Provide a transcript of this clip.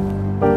you